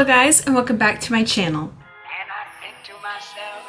Hello guys and welcome back to my channel. To myself,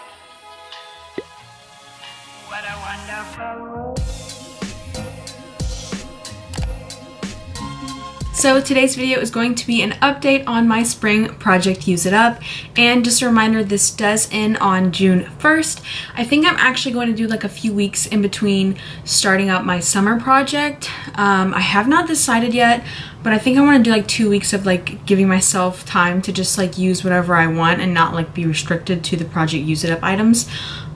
So today's video is going to be an update on my spring project Use It Up and just a reminder this does end on June 1st. I think I'm actually going to do like a few weeks in between starting up my summer project. Um, I have not decided yet but I think I want to do like two weeks of like giving myself time to just like use whatever I want and not like be restricted to the project Use It Up items.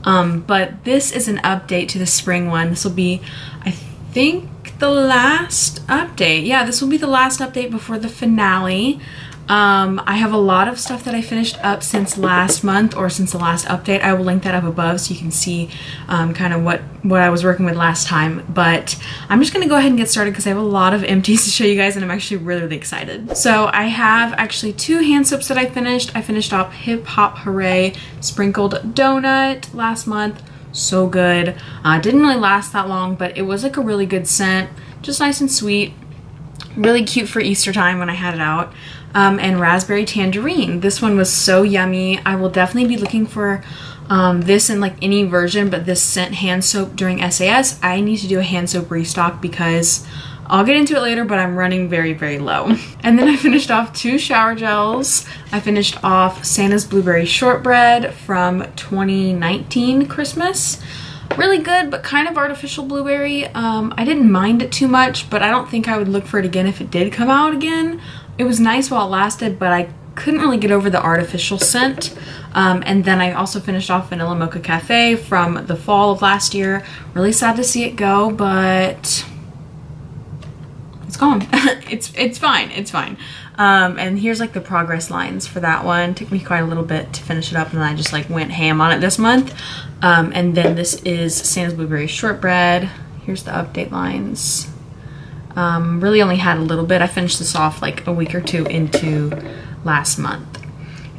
Um, but this is an update to the spring one. This will be I think the last update. Yeah, this will be the last update before the finale. Um, I have a lot of stuff that I finished up since last month or since the last update. I will link that up above so you can see um, kind of what, what I was working with last time. But I'm just going to go ahead and get started because I have a lot of empties to show you guys and I'm actually really, really excited. So I have actually two hand soaps that I finished. I finished off Hip Hop Hooray Sprinkled Donut last month so good. Uh, didn't really last that long, but it was like a really good scent. Just nice and sweet. Really cute for Easter time when I had it out. Um, and Raspberry Tangerine. This one was so yummy. I will definitely be looking for um, this in like any version, but this scent hand soap during SAS. I need to do a hand soap restock because I'll get into it later, but I'm running very, very low. And then I finished off two shower gels. I finished off Santa's Blueberry Shortbread from 2019 Christmas. Really good, but kind of artificial blueberry. Um, I didn't mind it too much, but I don't think I would look for it again if it did come out again. It was nice while it lasted, but I couldn't really get over the artificial scent. Um, and then I also finished off Vanilla Mocha Cafe from the fall of last year. Really sad to see it go, but it's gone. it's it's fine. It's fine. Um, and here's like the progress lines for that one. Took me quite a little bit to finish it up and I just like went ham on it this month. Um, and then this is Santa's Blueberry Shortbread. Here's the update lines. Um, really only had a little bit. I finished this off like a week or two into last month.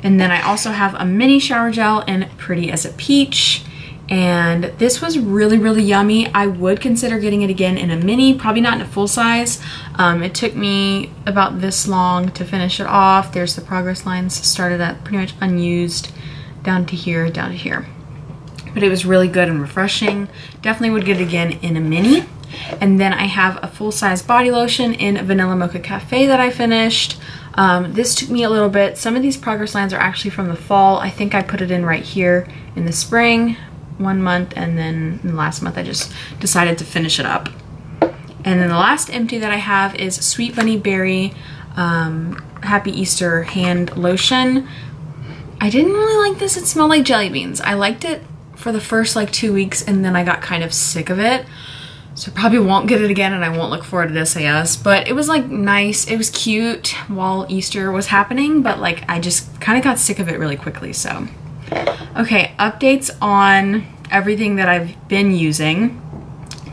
And then I also have a mini shower gel in Pretty as a Peach and this was really really yummy. I would consider getting it again in a mini probably not in a full size. Um, it took me about this long to finish it off. There's the progress lines started at pretty much unused down to here down to here. But it was really good and refreshing. Definitely would get it again in a mini. And then I have a full-size body lotion in Vanilla Mocha Cafe that I finished. Um, this took me a little bit. Some of these progress lines are actually from the fall. I think I put it in right here in the spring one month and then last month I just decided to finish it up. And then the last empty that I have is Sweet Bunny Berry um, Happy Easter Hand Lotion. I didn't really like this. It smelled like jelly beans. I liked it for the first like two weeks and then I got kind of sick of it. So probably won't get it again and I won't look for it at SAS. But it was like nice. It was cute while Easter was happening. But like I just kind of got sick of it really quickly. So Okay, updates on everything that I've been using.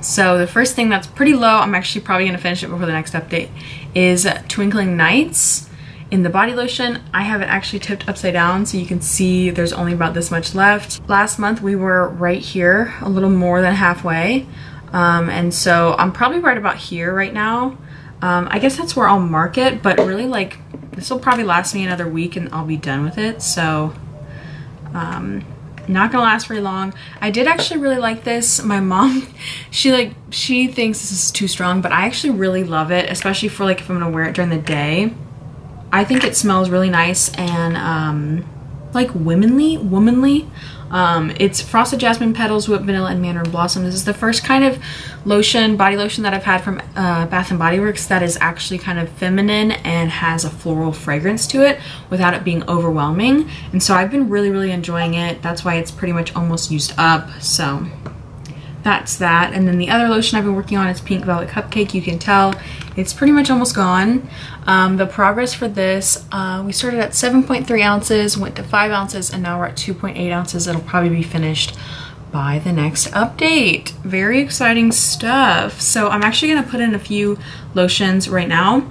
So the first thing that's pretty low, I'm actually probably going to finish it before the next update, is Twinkling Nights in the body lotion. I have it actually tipped upside down so you can see there's only about this much left. Last month we were right here, a little more than halfway. Um, and so I'm probably right about here right now. Um, I guess that's where I'll mark it, but really like this will probably last me another week and I'll be done with it. So um, not gonna last very long. I did actually really like this. My mom, she like, she thinks this is too strong, but I actually really love it, especially for like if I'm gonna wear it during the day. I think it smells really nice and um, like womanly, womanly. Um, it's Frosted Jasmine Petals, Whipped Vanilla, and Mandarin Blossom. This is the first kind of lotion, body lotion that I've had from uh, Bath & Body Works that is actually kind of feminine and has a floral fragrance to it without it being overwhelming. And so I've been really, really enjoying it. That's why it's pretty much almost used up. So that's that. And then the other lotion I've been working on is Pink Velvet Cupcake. You can tell it's pretty much almost gone. Um, the progress for this, uh, we started at 7.3 ounces, went to 5 ounces, and now we're at 2.8 ounces. It'll probably be finished by the next update. Very exciting stuff. So I'm actually going to put in a few lotions right now.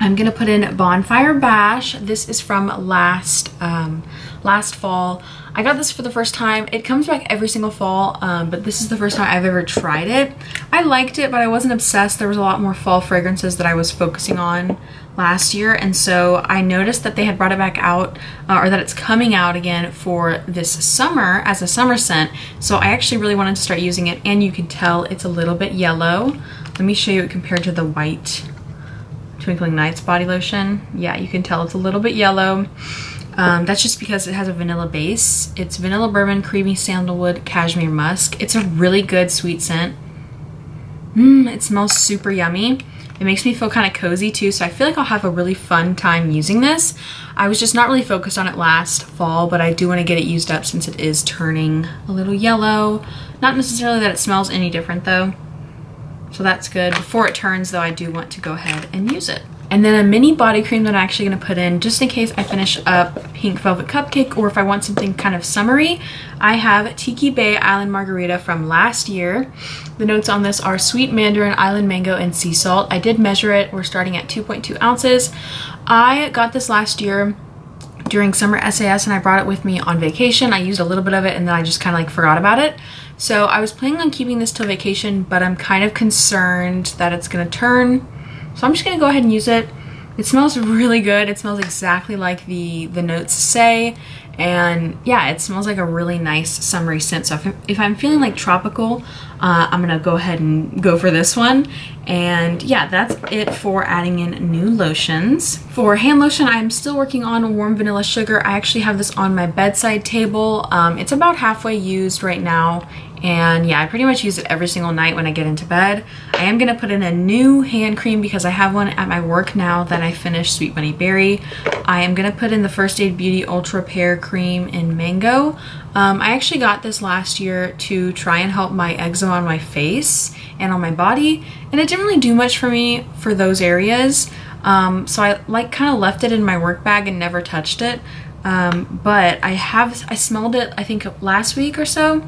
I'm going to put in Bonfire Bash. This is from last, um, last fall. I got this for the first time. It comes back every single fall, um, but this is the first time I've ever tried it. I liked it, but I wasn't obsessed. There was a lot more fall fragrances that I was focusing on last year and so I noticed that they had brought it back out uh, or that it's coming out again for this summer as a summer scent so I actually really wanted to start using it and you can tell it's a little bit yellow let me show you it compared to the white Twinkling Nights body lotion yeah you can tell it's a little bit yellow um, that's just because it has a vanilla base it's vanilla bourbon creamy sandalwood cashmere musk it's a really good sweet scent Mmm, it smells super yummy it makes me feel kind of cozy too, so I feel like I'll have a really fun time using this. I was just not really focused on it last fall, but I do want to get it used up since it is turning a little yellow. Not necessarily that it smells any different though, so that's good. Before it turns though, I do want to go ahead and use it. And then a mini body cream that I'm actually going to put in just in case I finish up Pink Velvet Cupcake or if I want something kind of summery. I have Tiki Bay Island Margarita from last year. The notes on this are sweet mandarin, island mango, and sea salt. I did measure it. We're starting at 2.2 ounces. I got this last year during summer SAS and I brought it with me on vacation. I used a little bit of it and then I just kind of like forgot about it. So I was planning on keeping this till vacation, but I'm kind of concerned that it's gonna turn so I'm just gonna go ahead and use it. It smells really good. It smells exactly like the, the notes say. And yeah, it smells like a really nice summery scent. So if, if I'm feeling like tropical, uh, I'm gonna go ahead and go for this one. And yeah, that's it for adding in new lotions. For hand lotion, I'm still working on warm vanilla sugar. I actually have this on my bedside table. Um, it's about halfway used right now and yeah, I pretty much use it every single night when I get into bed. I am gonna put in a new hand cream because I have one at my work now that I finished Sweet Bunny Berry. I am gonna put in the First Aid Beauty Ultra Repair Cream in Mango. Um, I actually got this last year to try and help my eczema on my face and on my body, and it didn't really do much for me for those areas. Um, so I like kind of left it in my work bag and never touched it. Um, but I have, I smelled it I think last week or so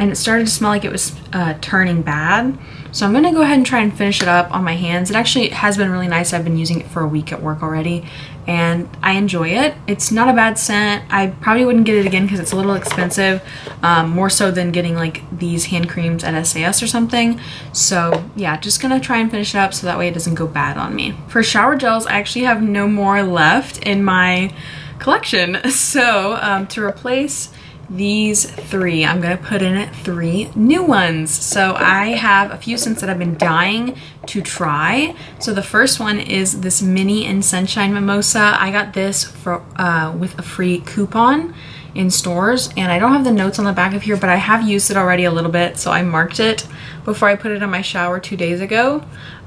and it started to smell like it was uh, turning bad. So I'm gonna go ahead and try and finish it up on my hands. It actually has been really nice. I've been using it for a week at work already and I enjoy it. It's not a bad scent. I probably wouldn't get it again because it's a little expensive, um, more so than getting like these hand creams at SAS or something. So yeah, just gonna try and finish it up so that way it doesn't go bad on me. For shower gels, I actually have no more left in my collection. So um, to replace these three. I'm gonna put in three new ones. So I have a few scents that I've been dying to try. So the first one is this Mini and Sunshine Mimosa. I got this for uh, with a free coupon in stores and I don't have the notes on the back of here but I have used it already a little bit so I marked it before I put it in my shower two days ago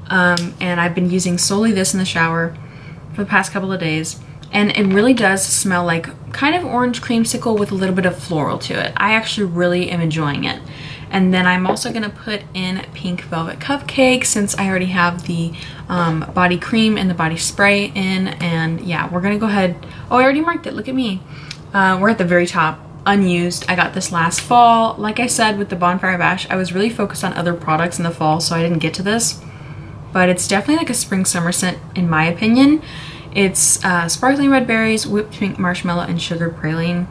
um, and I've been using solely this in the shower for the past couple of days and it really does smell like kind of orange creamsicle with a little bit of floral to it. I actually really am enjoying it. And then I'm also gonna put in Pink Velvet Cupcake since I already have the um, body cream and the body spray in. And yeah, we're gonna go ahead. Oh, I already marked it, look at me. Uh, we're at the very top, unused. I got this last fall. Like I said with the Bonfire Bash, I was really focused on other products in the fall, so I didn't get to this. But it's definitely like a spring summer scent in my opinion. It's uh, sparkling red berries, whipped pink marshmallow, and sugar praline.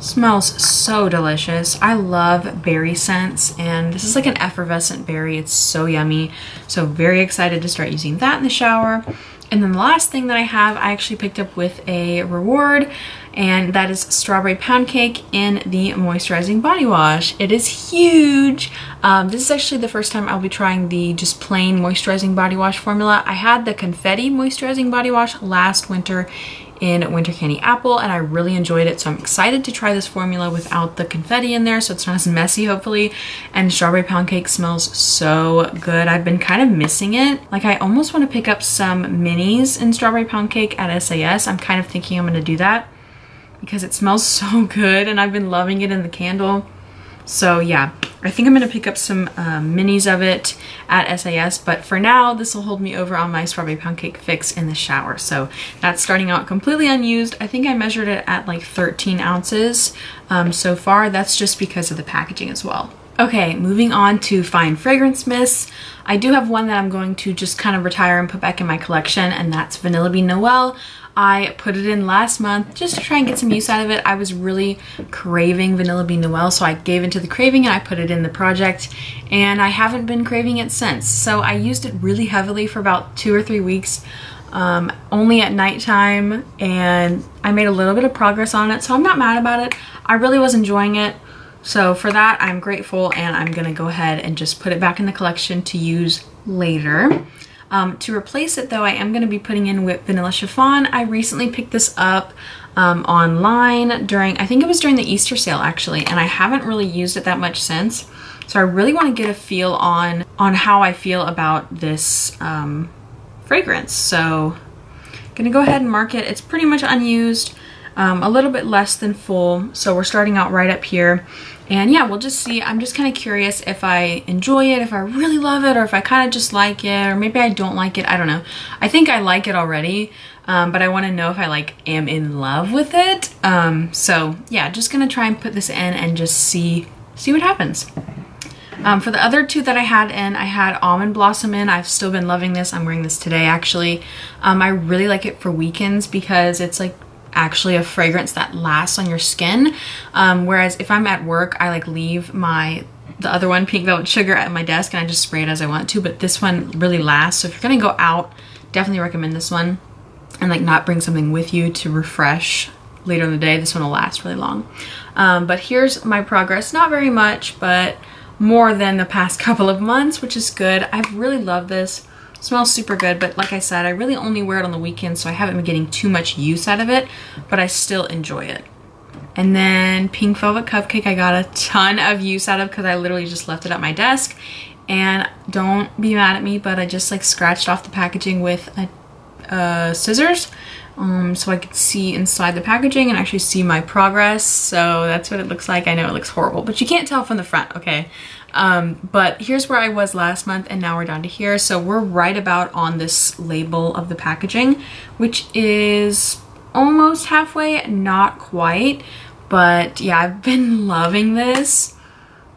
Smells so delicious. I love berry scents and this is like an effervescent berry. It's so yummy. So very excited to start using that in the shower. And then the last thing that I have, I actually picked up with a reward and that is strawberry pound cake in the moisturizing body wash. It is huge. Um, this is actually the first time I'll be trying the just plain moisturizing body wash formula. I had the confetti moisturizing body wash last winter in Winter Candy Apple and I really enjoyed it so I'm excited to try this formula without the confetti in there so it's not as messy hopefully and strawberry pound cake smells so good I've been kind of missing it like I almost want to pick up some minis in strawberry pound cake at SAS I'm kind of thinking I'm gonna do that because it smells so good and I've been loving it in the candle. So yeah, I think I'm gonna pick up some um, minis of it at SAS, but for now, this will hold me over on my strawberry pound cake fix in the shower. So that's starting out completely unused. I think I measured it at like 13 ounces um, so far. That's just because of the packaging as well. Okay, moving on to fine fragrance mists. I do have one that I'm going to just kind of retire and put back in my collection, and that's Vanilla Bean Noel. I put it in last month just to try and get some use out of it. I was really craving Vanilla Bean Noel, so I gave into the craving and I put it in the project, and I haven't been craving it since. So I used it really heavily for about two or three weeks. um, only at nighttime and I made a little bit of progress on it so I'm not mad about it. I really was enjoying it. So for that, I'm grateful and I'm gonna go ahead and just put it back in the collection to use later. Um, to replace it though, I am gonna be putting in Whipped Vanilla Chiffon. I recently picked this up um, online during, I think it was during the Easter sale actually, and I haven't really used it that much since. So I really wanna get a feel on, on how I feel about this um, fragrance. So I'm gonna go ahead and mark it. It's pretty much unused, um, a little bit less than full. So we're starting out right up here. And yeah, we'll just see. I'm just kind of curious if I enjoy it, if I really love it, or if I kind of just like it, or maybe I don't like it. I don't know. I think I like it already, um, but I want to know if I like am in love with it. Um, so yeah, just gonna try and put this in and just see see what happens. Um, for the other two that I had in, I had Almond Blossom in. I've still been loving this. I'm wearing this today actually. Um, I really like it for weekends because it's like actually a fragrance that lasts on your skin. Um, whereas if I'm at work, I like leave my the other one, Pink Velvet Sugar, at my desk and I just spray it as I want to. But this one really lasts. So if you're gonna go out, definitely recommend this one. And like not bring something with you to refresh later in the day. This one will last really long. Um, but here's my progress. Not very much, but more than the past couple of months, which is good. I've really loved this. Smells super good, but like I said, I really only wear it on the weekends, so I haven't been getting too much use out of it, but I still enjoy it. And then Pink Velvet Cupcake, I got a ton of use out of because I literally just left it at my desk. And don't be mad at me, but I just like scratched off the packaging with a, uh, scissors um, so I could see inside the packaging and actually see my progress. So that's what it looks like. I know it looks horrible, but you can't tell from the front, okay? Um, but here's where I was last month and now we're down to here. So we're right about on this label of the packaging, which is almost halfway, not quite. But yeah, I've been loving this.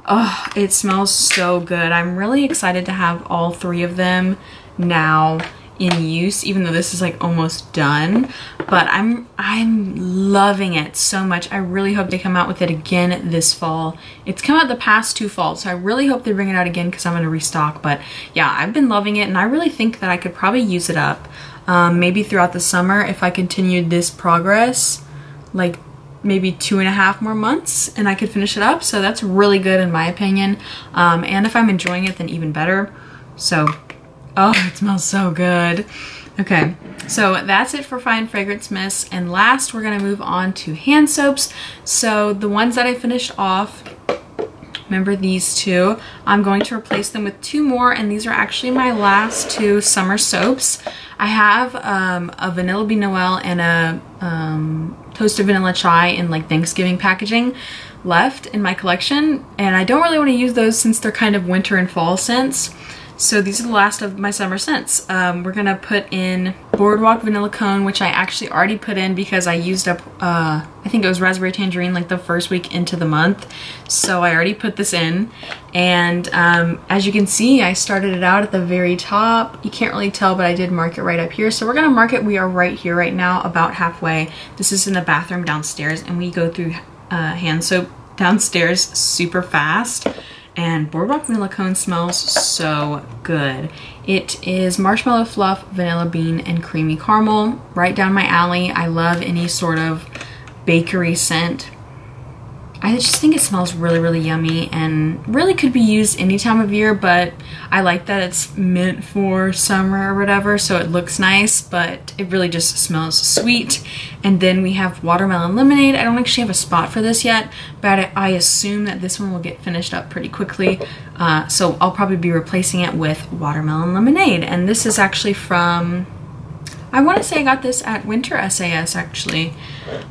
Oh, it smells so good. I'm really excited to have all three of them now in use even though this is like almost done. But I'm I'm loving it so much. I really hope they come out with it again this fall. It's come out the past two falls so I really hope they bring it out again because I'm gonna restock. But yeah I've been loving it and I really think that I could probably use it up um, maybe throughout the summer if I continued this progress like maybe two and a half more months and I could finish it up. So that's really good in my opinion. Um, and if I'm enjoying it then even better. So Oh, it smells so good. Okay, so that's it for Fine Fragrance Mist. And last, we're gonna move on to hand soaps. So the ones that I finished off, remember these two, I'm going to replace them with two more, and these are actually my last two summer soaps. I have um, a Vanilla Bean Noel and a um, Toasted Vanilla Chai in like Thanksgiving packaging left in my collection, and I don't really want to use those since they're kind of winter and fall scents. So these are the last of my summer scents. Um, we're gonna put in Boardwalk Vanilla Cone, which I actually already put in because I used up, uh, I think it was Raspberry Tangerine like the first week into the month. So I already put this in. And um, as you can see, I started it out at the very top. You can't really tell, but I did mark it right up here. So we're gonna mark it, we are right here right now, about halfway. This is in the bathroom downstairs and we go through uh, hand soap downstairs super fast and Boardwalk Vanilla Cone smells so good. It is marshmallow fluff, vanilla bean, and creamy caramel. Right down my alley. I love any sort of bakery scent. I just think it smells really, really yummy and really could be used any time of year, but I like that it's meant for summer or whatever, so it looks nice, but it really just smells sweet. And then we have watermelon lemonade. I don't actually have a spot for this yet, but I assume that this one will get finished up pretty quickly. Uh, so I'll probably be replacing it with watermelon lemonade. And this is actually from I want to say I got this at Winter SAS actually,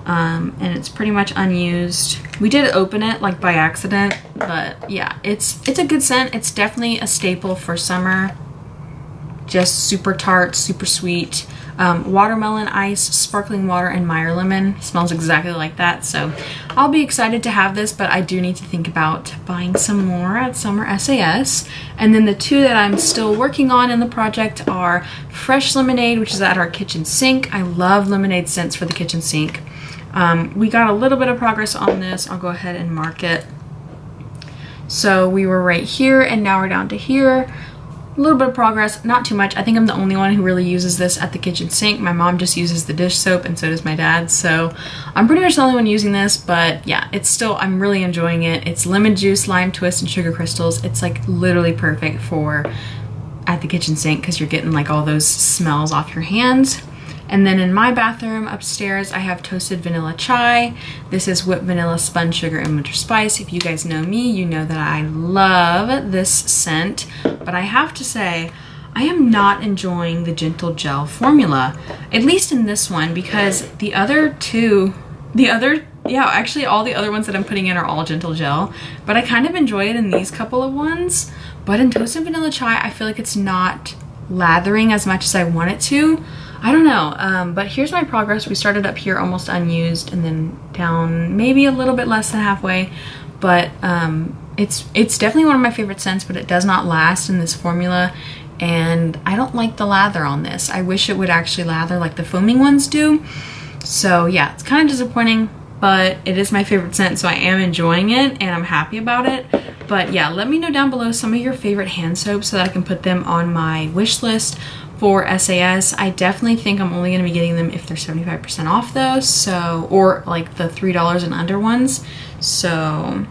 um, and it's pretty much unused. We did open it like by accident, but yeah, it's it's a good scent. It's definitely a staple for summer. Just super tart, super sweet um, watermelon ice, sparkling water, and Meyer lemon. Smells exactly like that. So I'll be excited to have this, but I do need to think about buying some more at Summer SAS. And then the two that I'm still working on in the project are Fresh Lemonade, which is at our kitchen sink. I love lemonade scents for the kitchen sink. Um, we got a little bit of progress on this. I'll go ahead and mark it. So we were right here and now we're down to here. A little bit of progress, not too much. I think I'm the only one who really uses this at the kitchen sink. My mom just uses the dish soap and so does my dad. So I'm pretty much the only one using this, but yeah, it's still, I'm really enjoying it. It's lemon juice, lime twist, and sugar crystals. It's like literally perfect for at the kitchen sink because you're getting like all those smells off your hands. And then in my bathroom upstairs, I have toasted vanilla chai. This is whipped vanilla, spun sugar, and winter spice. If you guys know me, you know that I love this scent. But I have to say, I am not enjoying the Gentle Gel formula, at least in this one, because the other two, the other, yeah, actually all the other ones that I'm putting in are all Gentle Gel, but I kind of enjoy it in these couple of ones. But in Toasted Vanilla Chai, I feel like it's not lathering as much as I want it to. I don't know, um, but here's my progress. We started up here almost unused and then down maybe a little bit less than halfway, but um, it's it's definitely one of my favorite scents, but it does not last in this formula, and I don't like the lather on this. I wish it would actually lather like the foaming ones do. So yeah, it's kind of disappointing, but it is my favorite scent, so I am enjoying it and I'm happy about it. But yeah, let me know down below some of your favorite hand soaps so that I can put them on my wish list for SAS. I definitely think I'm only going to be getting them if they're 75% off though, so, or like the $3 and under ones. So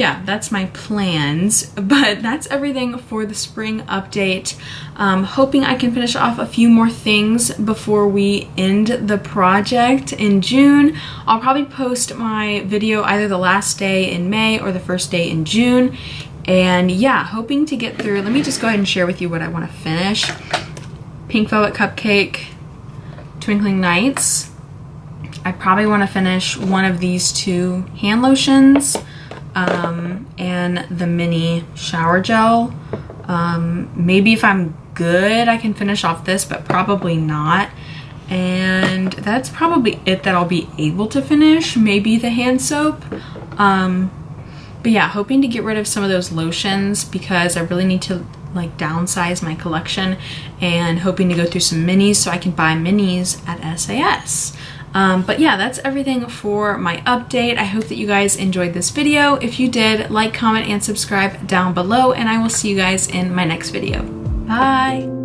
yeah, that's my plans, but that's everything for the spring update. Um, hoping I can finish off a few more things before we end the project in June. I'll probably post my video either the last day in May or the first day in June. And yeah, hoping to get through, let me just go ahead and share with you what I want to finish. Pink Velvet Cupcake, Twinkling Nights. I probably want to finish one of these two hand lotions um, and the mini shower gel. Um, maybe if I'm good, I can finish off this, but probably not. And that's probably it that I'll be able to finish. Maybe the hand soap. Um, but yeah, hoping to get rid of some of those lotions because I really need to like downsize my collection and hoping to go through some minis so I can buy minis at SAS. Um, but yeah, that's everything for my update. I hope that you guys enjoyed this video. If you did, like, comment, and subscribe down below, and I will see you guys in my next video. Bye!